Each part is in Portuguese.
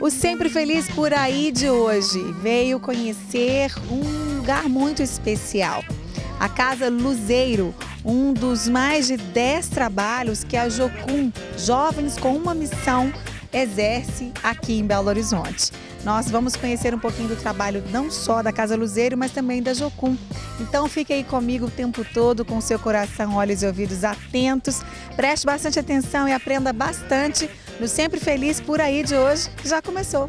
O Sempre Feliz por Aí de hoje veio conhecer um lugar muito especial. A Casa Luzeiro, um dos mais de 10 trabalhos que a Jocum, Jovens com uma Missão, exerce aqui em Belo Horizonte. Nós vamos conhecer um pouquinho do trabalho não só da Casa Luzeiro, mas também da Jocum. Então fique aí comigo o tempo todo com seu coração, olhos e ouvidos atentos. Preste bastante atenção e aprenda bastante no Sempre Feliz por aí de hoje, já começou.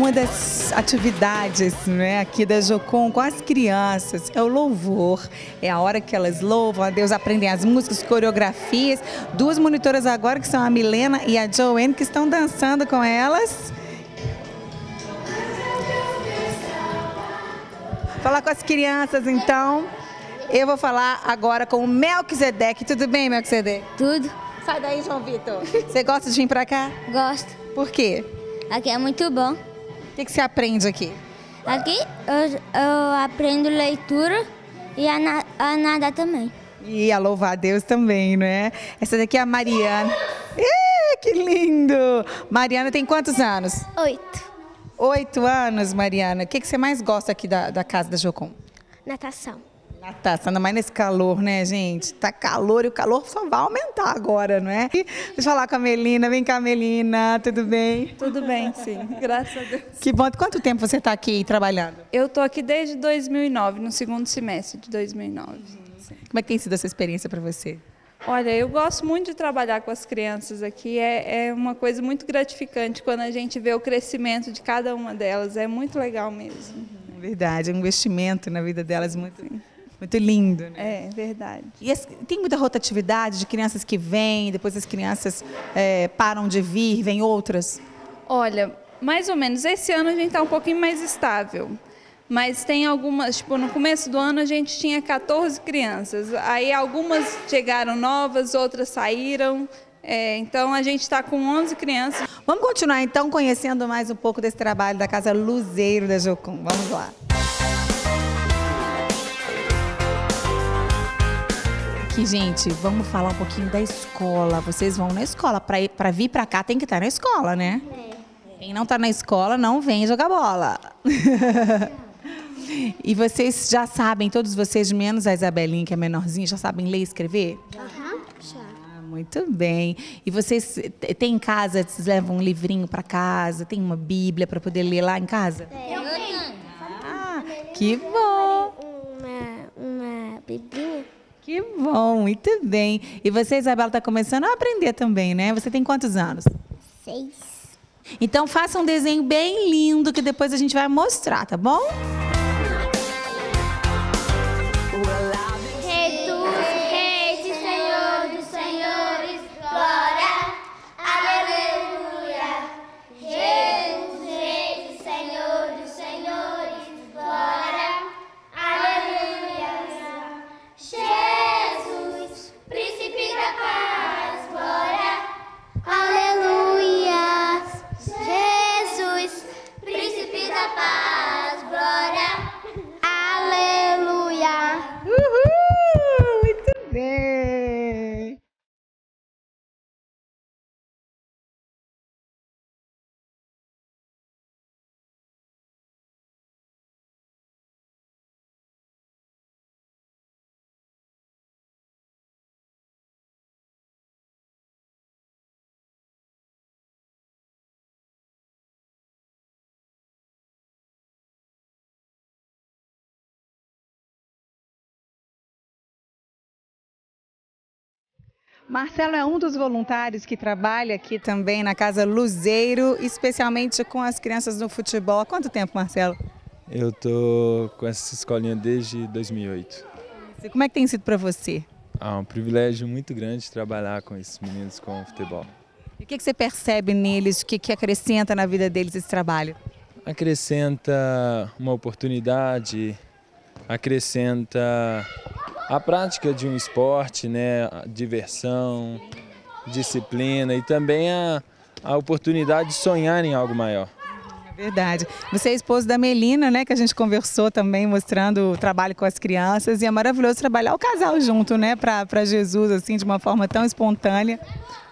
Uma das atividades né, aqui da Jocum com as crianças é o louvor. É a hora que elas louvam a Deus, aprendem as músicas, coreografias. Duas monitoras agora, que são a Milena e a Joanne, que estão dançando com elas. Falar com as crianças, então. Eu vou falar agora com o Melquisedeque. Tudo bem, Melquisedeque? Tudo. Sai daí, João Vitor. Você gosta de vir pra cá? Gosto. Por quê? Aqui é muito bom. O que, que você aprende aqui? Aqui eu, eu aprendo leitura e a, na, a nadar também. E a louvar a Deus também, não é? Essa daqui é a Mariana. Que lindo! Mariana tem quantos anos? Oito. Oito anos, Mariana. O que, que você mais gosta aqui da, da casa da Jocum? Natação. Natação, ainda mais nesse calor, né, gente? Tá calor e o calor só vai aumentar agora, não é? E deixa eu falar com a Melina. Vem cá, Melina. Tudo bem? Tudo bem, sim. Graças a Deus. Que bom. Quanto tempo você está aqui trabalhando? Eu estou aqui desde 2009, no segundo semestre de 2009. Como é que tem sido essa experiência para você? Olha, eu gosto muito de trabalhar com as crianças aqui. É, é, uma coisa muito gratificante quando a gente vê o crescimento de cada uma delas. É muito legal mesmo. Verdade, é um investimento na vida delas muito, muito lindo. Né? É, verdade. E tem muita rotatividade de crianças que vêm, depois as crianças é, param de vir, vêm outras? Olha, mais ou menos. Esse ano a gente está um pouquinho mais estável. Mas tem algumas, tipo, no começo do ano a gente tinha 14 crianças. Aí algumas chegaram novas, outras saíram. É, então a gente está com 11 crianças. Vamos continuar então conhecendo mais um pouco desse trabalho da Casa Luzeiro da Jocum. Vamos lá. Aqui, gente, vamos falar um pouquinho da escola. Vocês vão na escola. Para vir para cá tem que estar na escola, né? É. Quem não está na escola não vem jogar bola. e vocês já sabem, todos vocês, menos a Isabelinha, que é menorzinha, já sabem ler e escrever? Aham, uhum, já. Ah, muito bem. E vocês têm em casa, vocês levam um livrinho para casa? Tem uma Bíblia para poder ler lá em casa? É, eu tenho. Ah, que bom. Uma, uma biblinha. Que bom, muito bem. E você, Isabela, está começando a aprender também, né? Você tem quantos anos? Seis. Então faça um desenho bem lindo que depois a gente vai mostrar, tá bom? Marcelo é um dos voluntários que trabalha aqui também na Casa Luzeiro, especialmente com as crianças no futebol. Há quanto tempo, Marcelo? Eu tô com essa escolinha desde 2008. E como é que tem sido para você? Ah, um privilégio muito grande trabalhar com esses meninos com futebol. E o que, que você percebe neles, o que, que acrescenta na vida deles esse trabalho? Acrescenta uma oportunidade, acrescenta a prática de um esporte, né, a diversão, disciplina e também a, a oportunidade de sonhar em algo maior. É verdade. Você é esposo da Melina, né? Que a gente conversou também, mostrando o trabalho com as crianças. E é maravilhoso trabalhar o casal junto, né? Para Jesus, assim, de uma forma tão espontânea.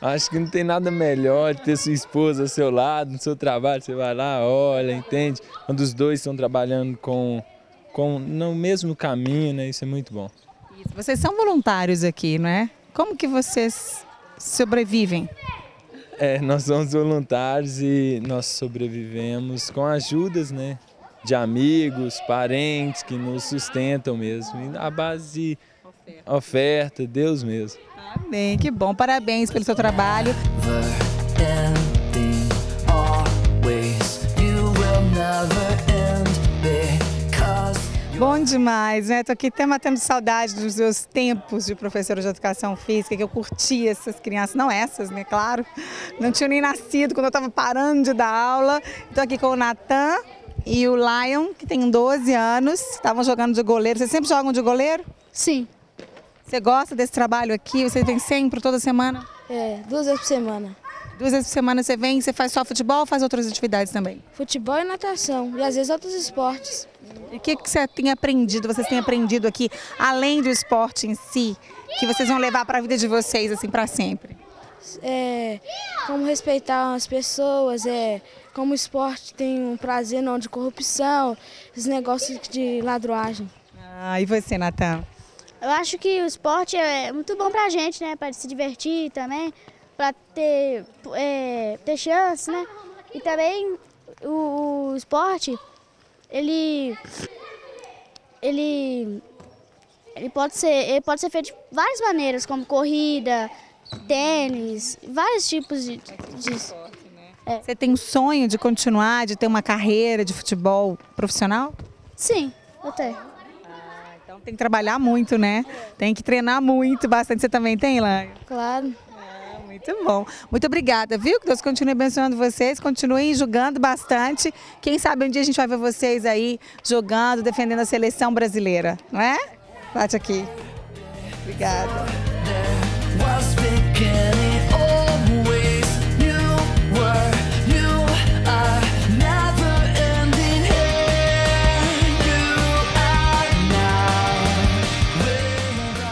Acho que não tem nada melhor de ter sua esposa ao seu lado, no seu trabalho. Você vai lá, olha, entende? Quando os dois estão trabalhando com, com no mesmo caminho, né? Isso é muito bom. Isso. Vocês são voluntários aqui, não é? Como que vocês sobrevivem? É, nós somos voluntários e nós sobrevivemos com ajudas, né? De amigos, parentes que nos sustentam mesmo. A base de oferta, oferta Deus mesmo. Amém, que bom. Parabéns pelo seu trabalho. Bom demais, né? Tô aqui até matando saudade dos meus tempos de professora de educação física, que eu curtia essas crianças, não essas, né? Claro. Não tinha nem nascido quando eu estava parando de dar aula. Estou aqui com o Natan e o Lion, que tem 12 anos, estavam jogando de goleiro. Vocês sempre jogam de goleiro? Sim. Você gosta desse trabalho aqui? Você vem sempre, toda semana? É, duas vezes por semana. Duas vezes por semana você vem, você faz só futebol ou faz outras atividades também? Futebol e natação, e às vezes outros esportes. E o que, que você tem aprendido, vocês têm aprendido aqui, além do esporte em si, que vocês vão levar para a vida de vocês, assim, para sempre? É, como respeitar as pessoas, é, como o esporte tem um prazer não de corrupção, esses negócios de ladruagem. Ah, e você, Natan? Eu acho que o esporte é muito bom para a gente, né? Para se divertir também para ter, é, ter chance, né? E também o, o, esporte, ele, ele, ele, pode ser, ele pode ser feito de várias maneiras, como corrida, tênis, vários tipos de... de é. Você tem um sonho de continuar, de ter uma carreira de futebol profissional? Sim, eu tenho. Ah, então tem que trabalhar muito, né? Tem que treinar muito, bastante. Você também tem, lá? Claro. Muito bom. Muito obrigada, viu? Que Deus continue abençoando vocês, continuem jogando bastante. Quem sabe um dia a gente vai ver vocês aí jogando, defendendo a seleção brasileira, não é? Bate aqui. Obrigada.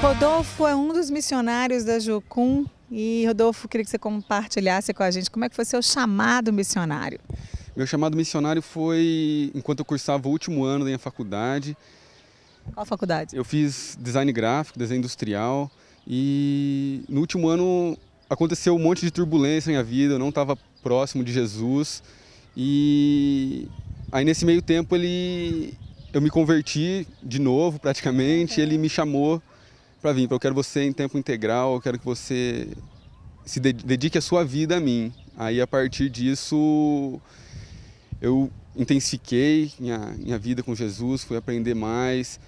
Rodolfo é um dos missionários da Jocum e Rodolfo, queria que você compartilhasse com a gente como é que foi seu chamado missionário. Meu chamado missionário foi enquanto eu cursava o último ano da minha faculdade. Qual faculdade? Eu fiz design gráfico, desenho industrial e no último ano aconteceu um monte de turbulência na minha vida, eu não estava próximo de Jesus e aí nesse meio tempo ele eu me converti de novo praticamente, ele me chamou para vir. Eu quero você em tempo integral, eu quero que você se dedique a sua vida a mim. Aí a partir disso eu intensifiquei minha, minha vida com Jesus, fui aprender mais.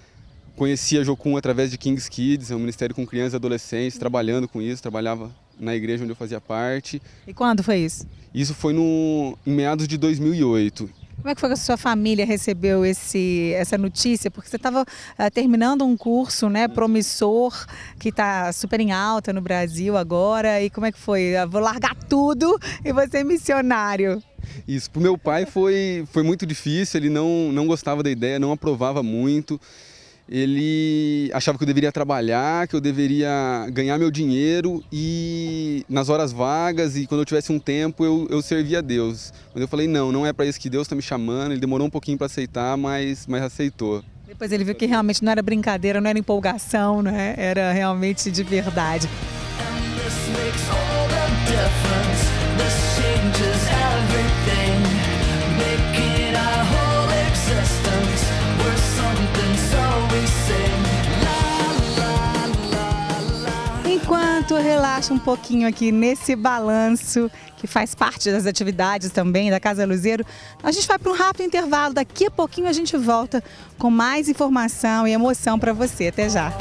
Conheci a Jocum através de Kings Kids, é um ministério com crianças e adolescentes, trabalhando com isso, trabalhava na igreja onde eu fazia parte. E quando foi isso? Isso foi no, em meados de 2008. Como é que foi que a sua família recebeu esse, essa notícia? Porque você estava uh, eh, terminando um curso né, promissor, que está super em alta no Brasil agora. E como é que foi? Eu vou largar tudo e vou ser missionário. Isso, para o meu pai foi, foi muito difícil, ele não, não gostava da ideia, não aprovava muito ele achava que eu deveria trabalhar, que eu deveria ganhar meu dinheiro e nas horas vagas e quando eu tivesse um tempo eu, eu servia a Deus. Mas eu falei, não, não é para isso que Deus está me chamando. Ele demorou um pouquinho para aceitar, mas, mas aceitou. Depois ele viu que realmente não era brincadeira, não era empolgação, né? era realmente de verdade. Enquanto relaxa um pouquinho aqui nesse balanço que faz parte das atividades também da Casa Luzeiro, a gente vai para um rápido intervalo. Daqui a pouquinho a gente volta com mais informação e emoção para você. Até já.